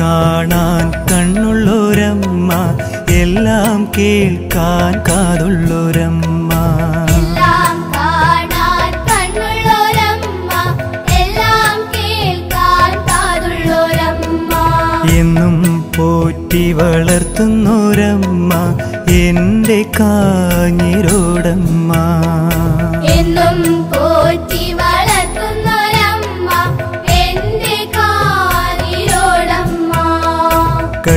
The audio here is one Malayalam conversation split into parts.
കാണാൻ കണ്ണുള്ളൊരമ്മ എല്ലാം കേൾക്കാൻ കാതുള്ളൊരമ്മ. എന്നും പോറ്റി വളർത്തുന്നൊരമ്മ എന്റെ കാഞ്ഞിരോടമ്മ. എന്നും പോറ്റി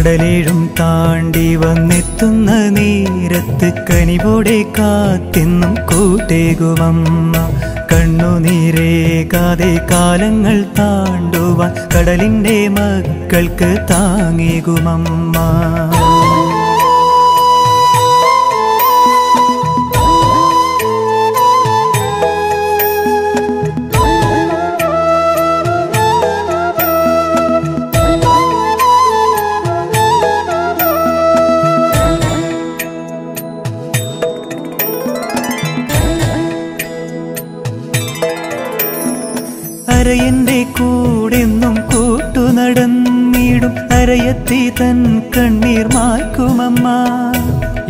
കടലേഴും താണ്ടി വന്നെത്തുന്ന നേരത്ത് കനിവോടെ കാത്തെന്നും കൂട്ടേകുമമ്മ കണ്ണുനീരേകാതെ കാലങ്ങൾ താണ്ടുവാൻ കടലിന്റെ മക്കൾക്ക് താങ്ങേകുമമ്മ. കൂടെന്നും കൂട്ടു നടന്നിടും അരയത്തി തൻ കണ്ണീർ മായ്ക്കുമമ്മ.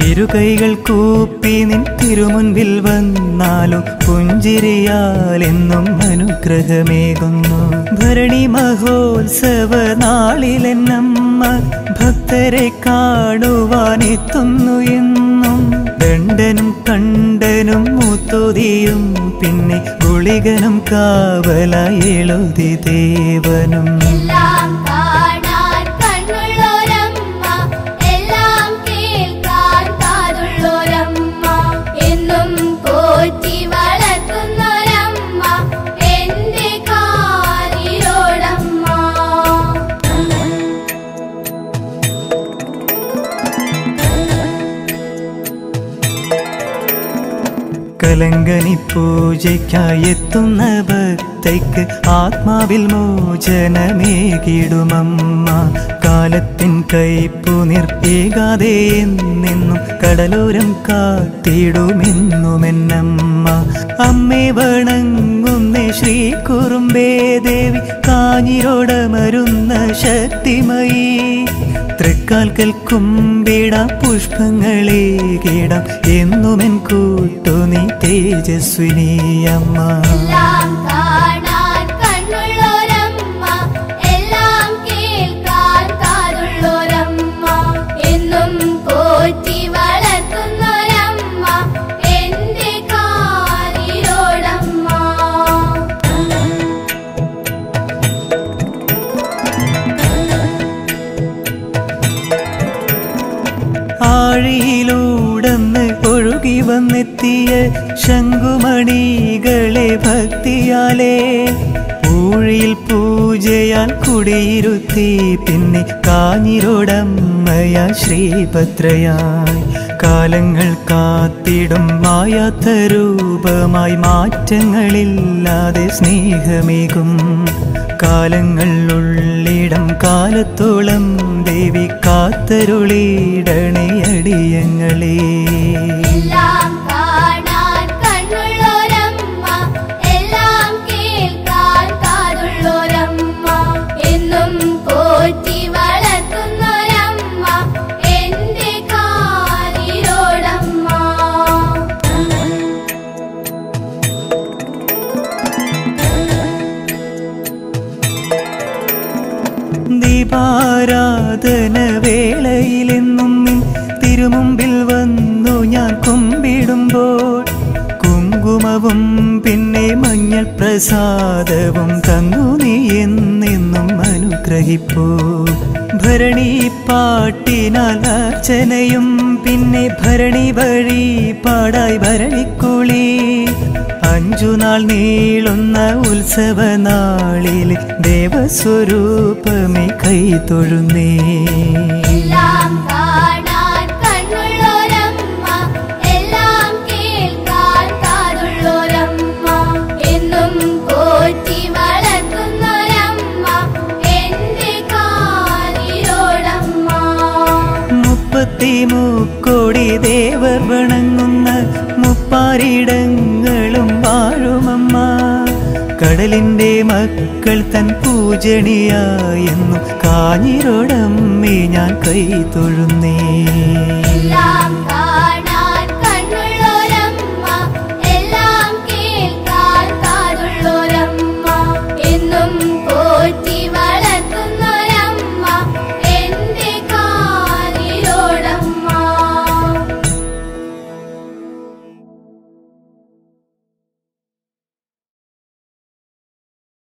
ഇരുകൈകൾ കൂപ്പി നിൻ തിരുമുൻപിൽ വന്നാലും പുഞ്ചിരിയാലെന്നും അനുഗ്രഹമേകുന്നു. ഭരണി മഹോത്സവ നാളിലെന്നമ്മ ഭക്തരെ കാണുവാനെത്തുന്നു എന്നും ദണ്ഡനും കണ്ടനും മുത്തുതിയും പിന്നെ ഗുളികനും കാവലായി എഴുതി ദേവനും. കലങ്കനി പൂജയ്ക്കായി എത്തുന്ന ഭക്തയ്ക്ക് ആത്മാവിൽ മോചനമേകിടുമമ്മ. കാലത്തിൻ കൈപ്പു നിർത്തിയേകാതെ എന്നെന്നും കടലോരം കാത്തിടുമെന്നുമെന്നമ്മ. അമ്മേ വണങ്ങുന്ന ശ്രീ കുറുമ്പേ ദേവി കാഞ്ഞിരോടമരുന്ന ശക്തിമയീ. തൃക്കാൽക്കൽ കൽക്കുംബിട പുഷ്പങ്ങളെ എന്നും എന്നുമെൻ കൂട്ടു നീ ആഴിയിലൂടന്ന് ഒഴുകി വന്നെത്തിയ ശംഖുമണികളെ ഭക്തിയാലേ. പൂഴിയിൽ പൂജയാൽ കുടിയിരുത്തി പിന്നെ കാഞ്ഞിരോടമ്മയ ശ്രീഭദ്രയായി കാലങ്ങൾ കാത്തിടും മായാത്ത രൂപമായി മാറ്റങ്ങളില്ലാതെ സ്നേഹമേകും. കാലങ്ങൾ ഉള്ളിടം കാലത്തോളം ദേവി കാത്തരുളിടണേ അടിയങ്ങളേ. ദീപാരാധന വേളയിലെന്നും നിൻ തിരുമുമ്പിൽ വന്നു ഞാൻ കുമ്പിടുമ്പോൾ കുങ്കുമവും പിന്നെ മഞ്ഞൾ പ്രസാദവും തന്നു നീ എന്നെന്നും അനുഗ്രഹിപ്പോ. ഭരണി പാട്ടിനാൽ അർച്ചനയും പിന്നെ ഭരണി വഴി പാടായി ഭരണിക്കുളി. അഞ്ചു നാൾ നീളുന്ന ഉത്സവ നാളിൽ ദേവസ്വരൂപമേ കൈ തൊഴുന്നേ. കടലിന്റെ മക്കൾ തൻ പൂജണിയായെന്നും കാഞ്ഞിരോടമ്മേ ഞാൻ കൈ തൊഴുന്നേ.